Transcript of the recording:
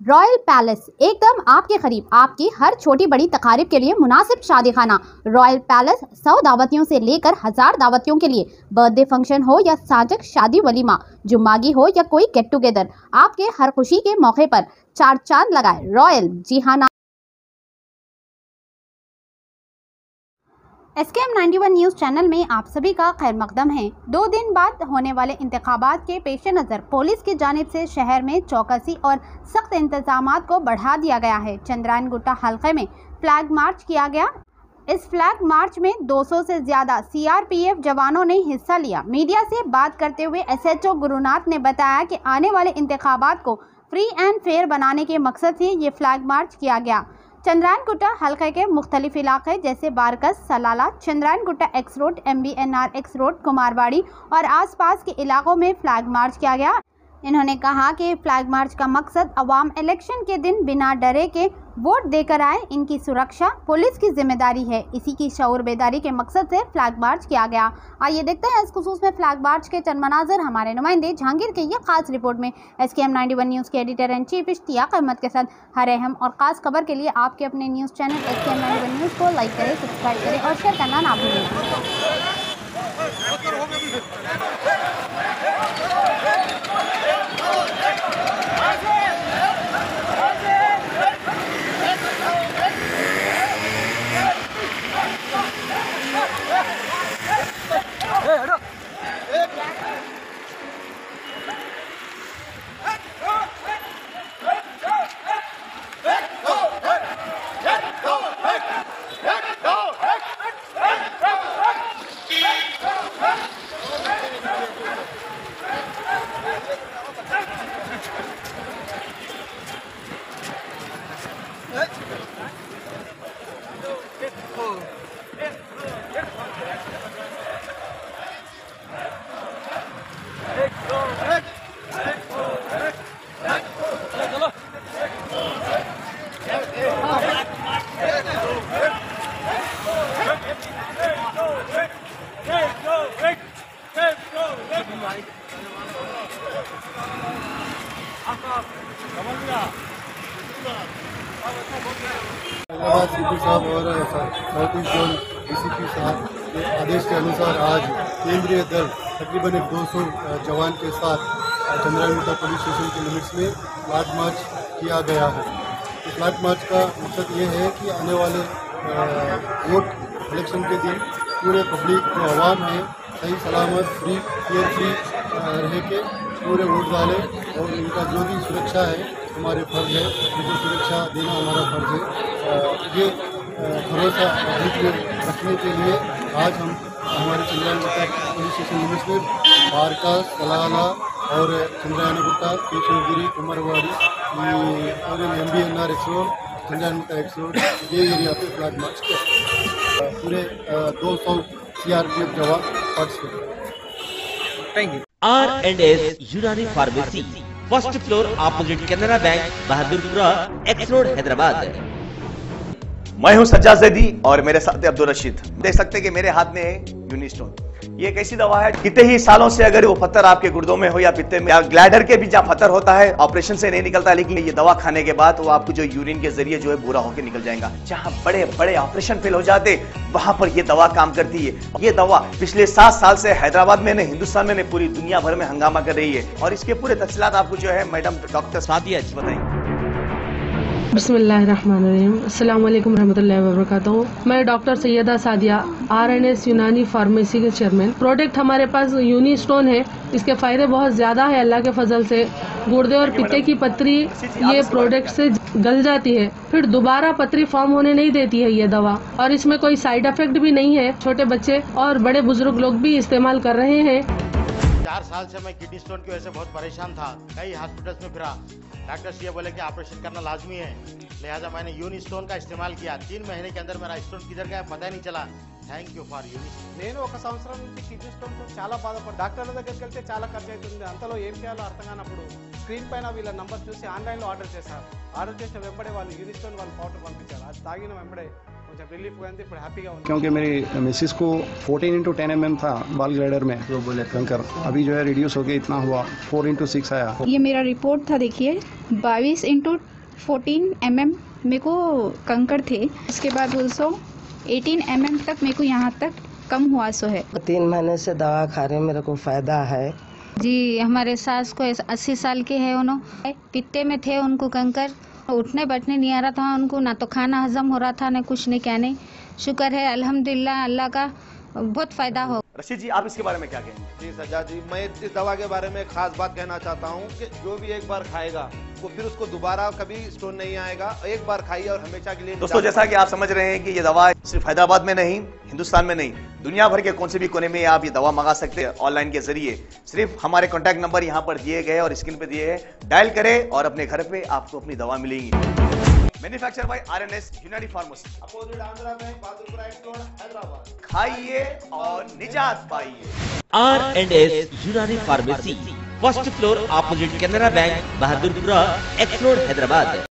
Royal palace एकदम आपके करीब, आपकी हर छोटी बड़ी तकारीब के लिए मुनासिब शादी खाना रॉयल पैलेस सौ दावतियों से लेकर हज़ार दावतियों के लिए। बर्थडे फ़ंक्शन हो या साजक शादी वलीमा जुम्मागी हो या कोई गेट टुगेदर आपके हर खुशी के मौके पर चार चाँद लगाए। रॉयल जी हाँ S K M ninety one news channel में आप सभी का खैर मकदम है। दो दिन बाद होने वाले इंतबात के पेश नज़र पुलिस की जानब से शहर में चौकसी और सख्त इंतज़ाम को बढ़ा दिया गया है। चंद्रायन गुट्टा हल्के में फ्लैग मार्च किया गया। इस फ्लैग मार्च में 200 से ज़्यादा सीआरपीएफ जवानों ने हिस्सा लिया। मीडिया से बात करते हुए एसएचओ गुरुनाथ ने बताया कि आने वाले इंतबात को फ्री एंड फेयर बनाने के मकसद से ये फ्लैग मार्च किया गया। चंद्रायन गुट्टा हल्के के मुख्तलिफ़ इलाके जैसे Barkas, Salala Chandrayan Gutta X road M B N R X road Kumarwadi और आसपास के इलाकों में फ्लैग मार्च किया गया। इन्होंने कहा कि फ्लैग मार्च का मकसद अवाम इलेक्शन के दिन बिना डरे के वोट देकर आए, इनकी सुरक्षा, पुलिस की ज़िम्मेदारी है। इसी की शौर बेदारी के मकसद से फ्लैग मार्च किया गया। आइए देखते हैं इस खसूस में फ्लैग मार्च के चंद मनाजर हमारे नुमाइंदे जहांगीर के ये खास रिपोर्ट में। S K M ninety one news के editor and chief Ishtiaq Ahmed के साथ हर अहम और ख़ास खबर के लिए आपके अपने news channel S K M ninety one news को लाइक करें सब्सक्राइब करें और शेयर करना ना भूलें। साहब और साउथ जोन साहब के आदेश के अनुसार आज केंद्रीय दल तकरीबन एक 200 जवान के साथ चंद्रायुता पुलिस स्टेशन के लिमिट्स में फ्लैग मार्च किया गया है। फ्लैग मार्च का मकसद ये है कि आने वाले वोट इलेक्शन के दिन पूरे पब्लिक जो आवाम है, सही सलामत, फ्री फेयर फ्री रह के पूरे वोट डालें और इनका जो भी सुरक्षा है, हमारे फ़र्ज़ है उनको सुरक्षा देना हमारा फ़र्ज़ है। ये भरोसा पब्लिक में रखने के लिए आज हम हमारे चंद्रायन गुप्ता पुलिस स्टेशन में बारका, सलाला और चंद्रायन गुट्टा केशवगिरी कुमारवाड़ी और M B N R X road Chandrayan Gutta X road ये एरिया पे फ्लैग मार्च किया। पूरे दो सौ सी आर पी एफ़ जवान participate R and S Unani pharmacy first floor opposite Canara bank Bahadurpura X road Hyderabad मैं हूँ सज्जा जैदी और मेरे साथ अब्दुल रशीद। देख सकते हैं कि मेरे हाथ में है यूनिस्टोन ये कैसी दवा है? कितने ही सालों से अगर वो पत्थर आपके गुर्दों में हो या पित्ते में, या ग्लैडर के भी जहाँ पत्थर होता है, ऑपरेशन से नहीं निकलता, लेकिन ये दवा खाने के बाद वो आपको जो यूरिन के ज़रिए जो है बुरा होकर निकल जाएगा। जहाँ बड़े बड़े ऑपरेशन फेल हो जाते, वहाँ पर ये दवा काम करती है। ये दवा पिछले सात साल से हैदराबाद में नहीं, हिंदुस्तान में नहीं, पूरी दुनिया भर में हंगामा कर रही है। और इसके पूरे तफसीलात आपको जो है मैडम डॉक्टर सादिया बताएँगे। अस्सलाम वालेकुम रहमतुल्लाहि मैं doctor Sayeda Sadia R N S Unani pharmacy के चेयरमैन। प्रोडक्ट हमारे पास यूनी स्टोन है। इसके फ़ायदे बहुत ज़्यादा है अल्लाह के फजल से। गुर्दे और पित्ते की पथरी ये प्रोडक्ट से गल जाती है। फिर दोबारा पथरी फॉर्म होने नहीं देती है ये दवा। और इसमें कोई साइड इफ़ेक्ट भी नहीं है। छोटे बच्चे और बड़े बुज़ुर्ग लोग भी इस्तेमाल कर रहे हैं। चार साल से मैं किडनी स्टोन की वजह से बहुत परेशान था कई हॉस्पिटल्स में फिरा डॉक्टर्स ये बोले कि ऑपरेशन करना लाजमी है लिहाजा मैंने यूनी स्टोन का इस्तेमाल किया तीन महीने के अंदर मेरा स्टोन किधर गया पता ही नहीं चला థ్యాంక్ యూ ఫర్ యూని నేను ఒక సంవత్సరం నుంచి కిడ్నీ స్టోన్తో చాలా బాధపడ్డా డాక్టర్ల దగ్గరికి వెళ్తే చాలా ఖర్చు అవుతుంది అంతలో ఏం చేయాలో అర్థం కానప్పుడు స్క్రీన్ పైన వీళ్ళ నంబర్ చూసి ఆన్లైన్లో ఆర్డర్ చేశారు ఆర్డర్ చేసిన వెంబడే వాళ్ళు యూనిస్టోన్ వాళ్ళు పౌడర్ పంపించారు అది తాగిన వెంబడే क्योंकि मेरी मिसिस को 14 इंटू टेन एम था बाल ग्लाइडर में। जो बोले कंकर अभी जो है रिड्यूस हो गया इतना हुआ 4 इंटू सिक्स आया। ये मेरा रिपोर्ट था देखिए 22 इंटू फोर्टीन एम एम मेरे को कंकर थे। उसके बाद बोल सो एटीन एम mm तक मेरे को यहाँ तक कम हुआ सो है। तीन महीने से दवा खा रहे मेरे को फ़ायदा है। जी हमारे सास को अस्सी साल के है उन्होंने पित्ते में थे उनको कंकर। उठने बैठने नहीं आ रहा था उनको, ना तो खाना हजम हो रहा था, ना कुछ नहीं क्या, नहीं। शुक्र है, अल्हम्दुलिल्लाह, अल्लाह का बहुत फ़ायदा हो। रशीद जी आप इसके बारे में क्या कहेंगे? जी सज्जा जी मैं इस दवा के बारे में खास बात कहना चाहता हूँ कि जो भी एक बार खाएगा वो फिर उसको दोबारा कभी स्टोन नहीं आएगा। एक बार खाइए और हमेशा के लिए दोस्तों जैसा कि आप समझ रहे हैं कि ये दवा सिर्फ़ हैदराबाद में नहीं हिंदुस्तान में नहीं दुनिया भर के कौन से भी कोने में आप ये दवा मंगा सकते हैं ऑनलाइन के ज़रिए। सिर्फ़ हमारे कॉन्टैक्ट नंबर यहाँ पर दिए गए और स्क्रीन पे दिए हैं डायल करें और अपने घर पे आपको अपनी दवा मिलेगी। Manufacture by RNS N S Unani pharmacy opposite Andhra में बहादुरपुरा एक्स रोड हैदराबाद। खाइए और निजात पाइए। R and S Unani pharmacy first floor opposite Canara bank Bahadurpura X road Hyderabad